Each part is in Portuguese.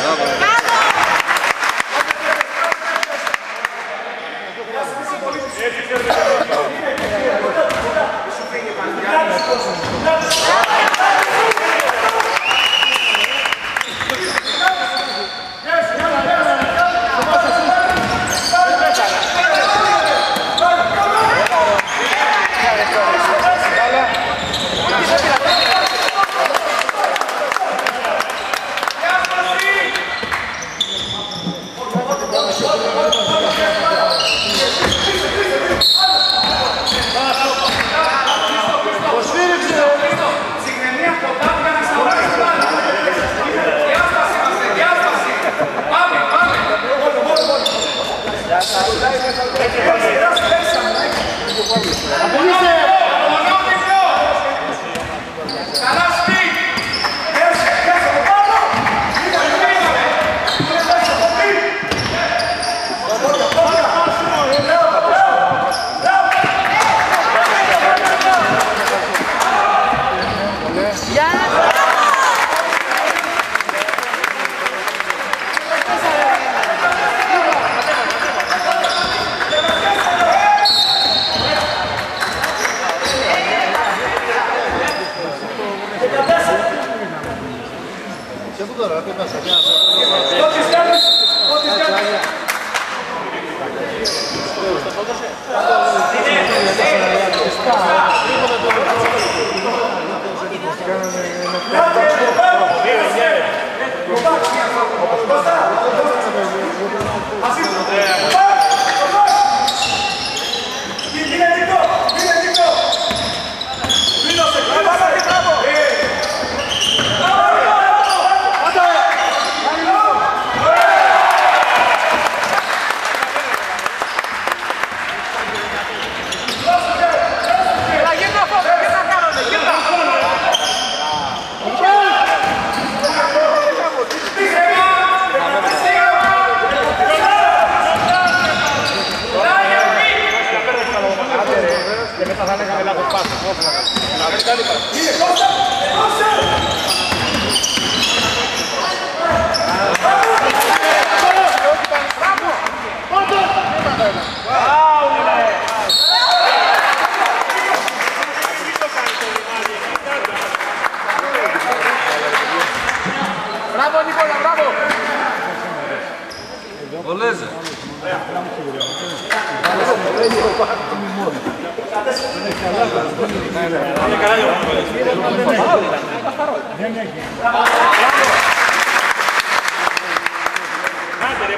Bravo. you say 走るので。Mátere,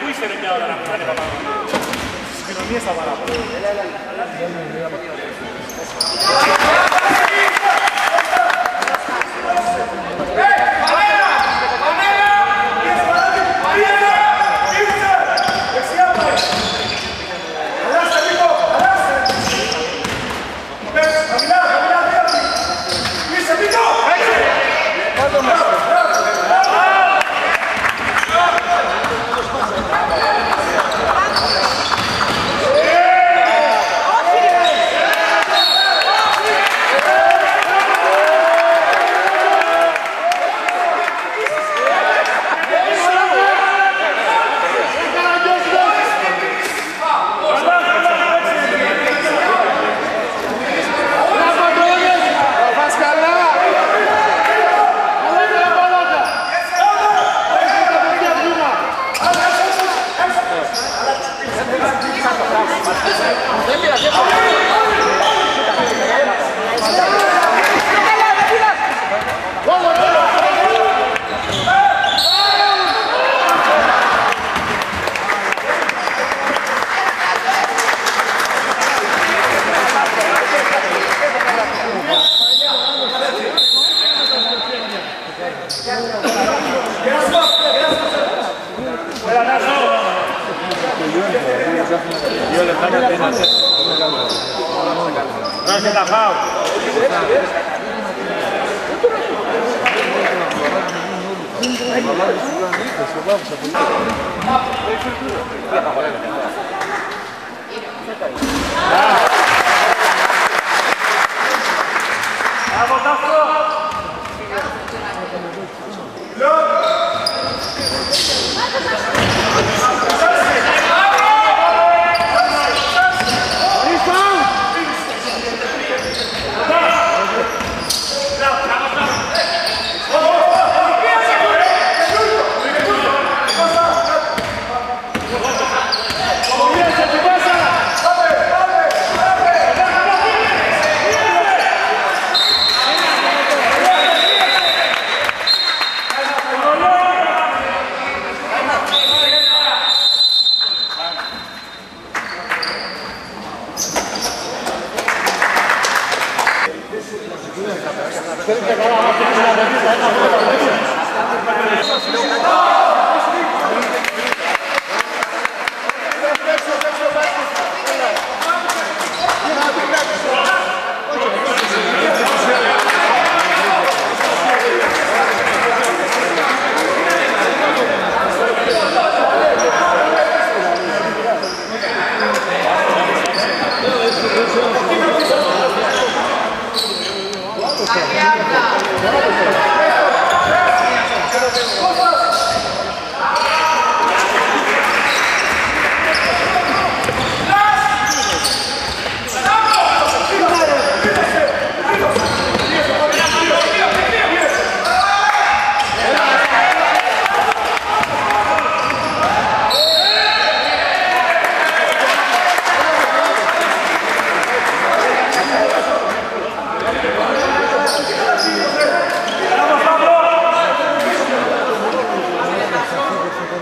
pui se la no Che non è Gracias, Tafao. Vamos, Tafao.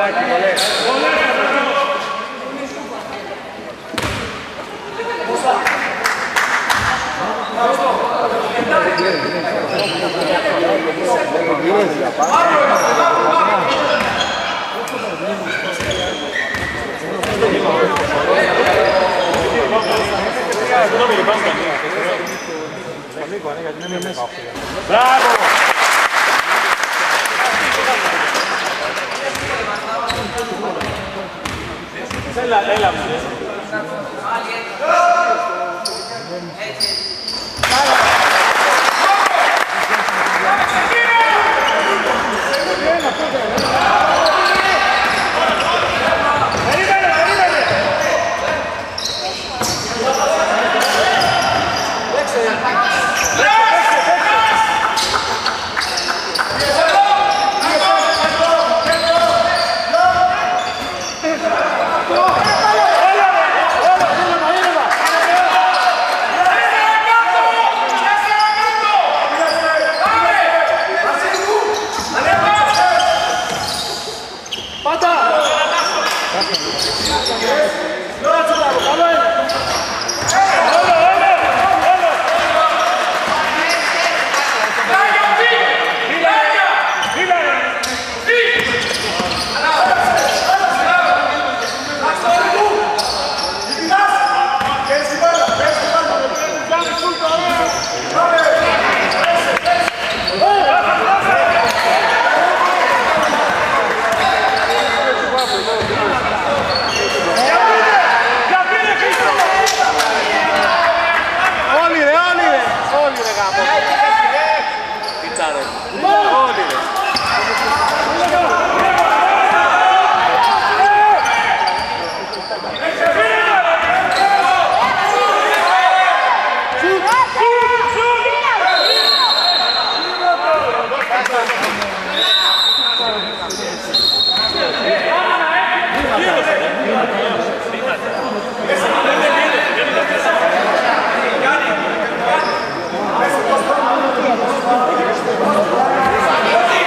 Σιδεράκη, πολλές. Συγγνώμη, γιατί είναι μέσα. Μπράβο!